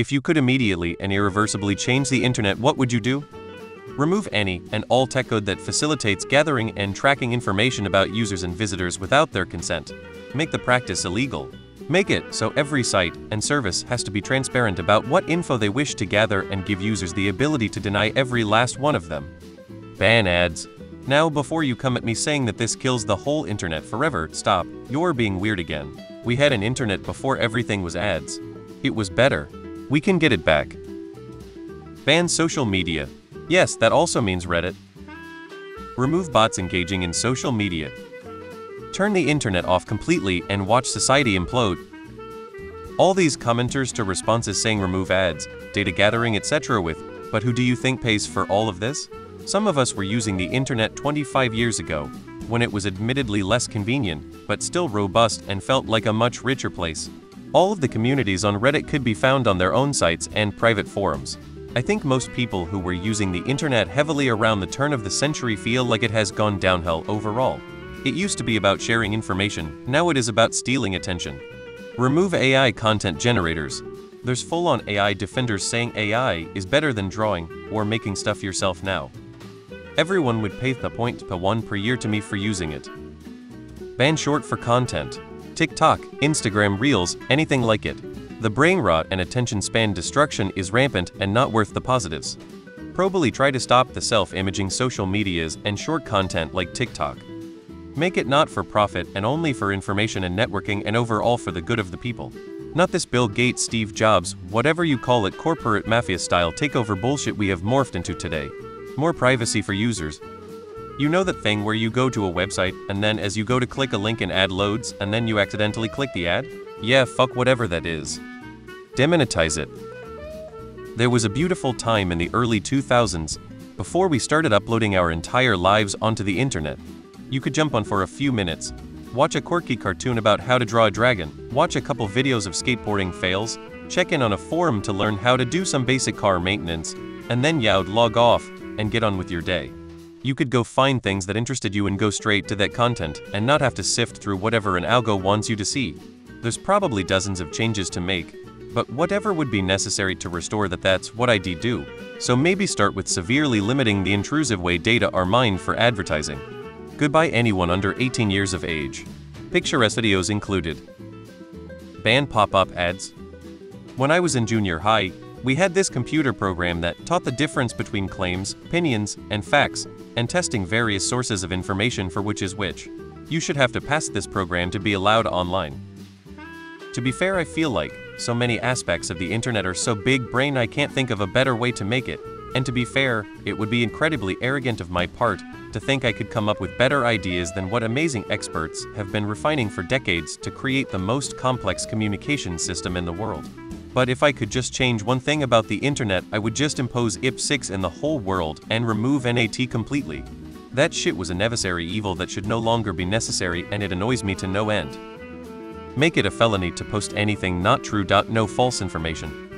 If you could immediately and irreversibly change the internet, what would you do? Remove any and all tech code that facilitates gathering and tracking information about users and visitors without their consent. Make the practice illegal. Make it so every site and service has to be transparent about what info they wish to gather and give users the ability to deny every last one of them. Ban ads. Now, before you come at me saying that this kills the whole internet forever, stop. You're being weird again. We had an internet before everything was ads. It was better. We can get it back. Ban social media. Yes, that also means Reddit. Remove bots engaging in social media. Turn the internet off completely and watch society implode. All these commenters to responses saying remove ads, data gathering, etc. with, but who do you think pays for all of this? Some of us were using the internet 25 years ago, when it was admittedly less convenient, but still robust and felt like a much richer place. All of the communities on Reddit could be found on their own sites and private forums. I think most people who were using the internet heavily around the turn of the century feel like it has gone downhill overall. It used to be about sharing information, now it is about stealing attention. Remove AI content generators. There's full-on AI defenders saying AI is better than drawing or making stuff yourself now. Everyone would pay the point per one per year to me for using it. Ban short form content. TikTok, Instagram Reels, anything like it. The brain rot and attention span destruction is rampant and not worth the positives. Probably try to stop the self-imaging social medias and short content like TikTok. Make it not for profit and only for information and networking and overall for the good of the people. Not this Bill Gates, Steve Jobs, whatever you call it corporate mafia style takeover bullshit we have morphed into today. More privacy for users. You know that thing where you go to a website and then as you go to click a link an ad loads and then you accidentally click the ad? Yeah, fuck whatever that is. Demonetize it. There was a beautiful time in the early 2000s, before we started uploading our entire lives onto the internet, you could jump on for a few minutes, watch a quirky cartoon about how to draw a dragon, watch a couple videos of skateboarding fails, check in on a forum to learn how to do some basic car maintenance, and then you'd log off and get on with your day. You could go find things that interested you and go straight to that content and not have to sift through whatever an algo wants you to see. There's probably dozens of changes to make, but whatever would be necessary to restore that that's what I do. So maybe start with severely limiting the intrusive way data are mined for advertising. Goodbye anyone under 18 years of age. Picturesque videos included. Ban pop-up ads. When I was in junior high, we had this computer program that taught the difference between claims, opinions, and facts, and testing various sources of information for which is which. You should have to pass this program to be allowed online. To be fair, I feel like so many aspects of the internet are so big brain I can't think of a better way to make it. And to be fair, it would be incredibly arrogant of my part to think I could come up with better ideas than what amazing experts have been refining for decades to create the most complex communication system in the world. But if I could just change one thing about the internet, I would just impose IP6 in the whole world and remove NAT completely. That shit was a necessary evil that should no longer be necessary and it annoys me to no end. Make it a felony to post anything not true. No false information.